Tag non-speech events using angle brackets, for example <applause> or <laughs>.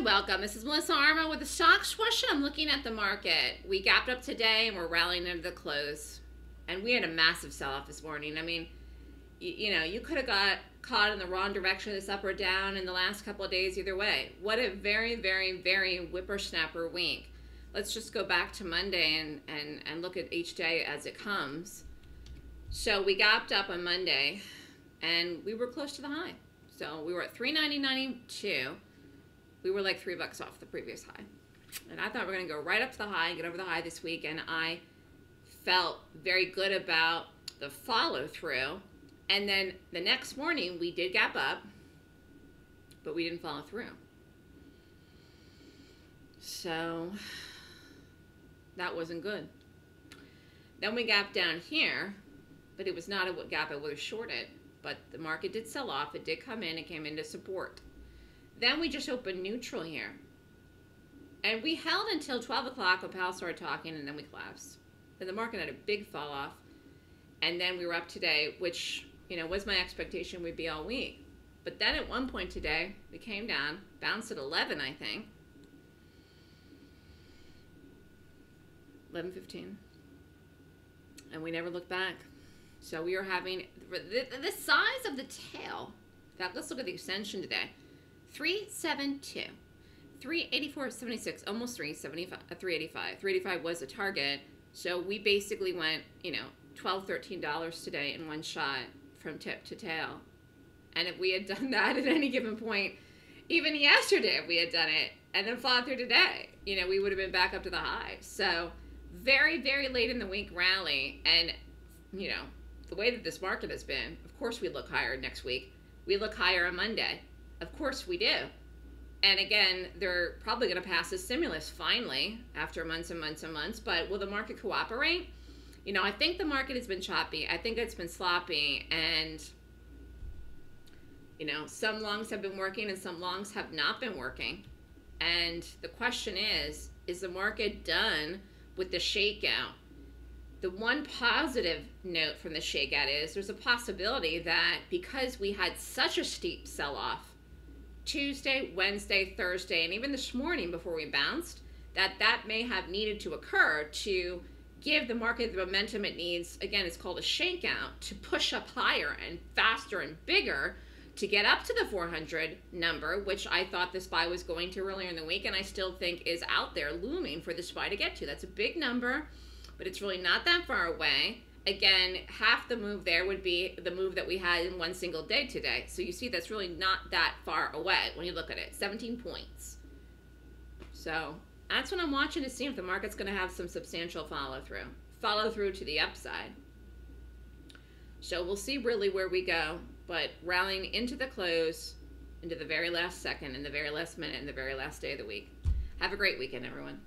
and welcome. This is Melissa Armo with the stock swoosh. I'm looking at the market. We gapped up today and we're rallying into the close. And we had a massive sell off this morning. I mean, you, you know, you could have got caught in the wrong direction, this up or down in the last couple of days, either way. What a very, very, very whippersnapper wink. Let's just go back to Monday and, and, and look at each day as it comes. So we gapped up on Monday and we were close to the high. So we were at 390.92 we were like three bucks off the previous high. And I thought we are going to go right up to the high and get over the high this week. And I felt very good about the follow through. And then the next morning, we did gap up, but we didn't follow through. So that wasn't good. Then we gapped down here, but it was not a gap I would have shorted. But the market did sell off. It did come in. It came into support. Then we just opened neutral here. And we held until 12 o'clock when Powell started talking, and then we collapsed. And the market had a big fall off. And then we were up today, which, you know, was my expectation we'd be all week. But then at one point today, we came down, bounced at 11, I think. 11.15. And we never looked back. So we are having the, the size of the tail. In fact, let's look at the extension today. 372. 384.76, almost 375, uh, 385. 385 was a target. So we basically went, you know, 12 $13 today in one shot from tip to tail. And if we had done <laughs> that at any given point, even yesterday, if we had done it and then followed through today, you know, we would have been back up to the high. So very, very late in the week rally. And, you know, the way that this market has been, of course we look higher next week. We look higher on Monday. Of course we do. And again, they're probably going to pass a stimulus finally after months and months and months. But will the market cooperate? You know, I think the market has been choppy. I think it's been sloppy. And, you know, some longs have been working and some longs have not been working. And the question is is the market done with the shakeout? The one positive note from the shakeout is there's a possibility that because we had such a steep sell off Tuesday, Wednesday, Thursday, and even this morning before we bounced, that that may have needed to occur to give the market the momentum it needs. Again, it's called a shakeout to push up higher and faster and bigger to get up to the 400 number, which I thought the SPY was going to earlier in the week, and I still think is out there looming for the SPY to get to. That's a big number, but it's really not that far away again, half the move there would be the move that we had in one single day today. So you see that's really not that far away when you look at it. 17 points. So that's what I'm watching to see if the market's going to have some substantial follow through. Follow through to the upside. So we'll see really where we go. But rallying into the close, into the very last second, in the very last minute, in the very last day of the week. Have a great weekend, everyone.